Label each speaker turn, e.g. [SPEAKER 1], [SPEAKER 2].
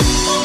[SPEAKER 1] Bye.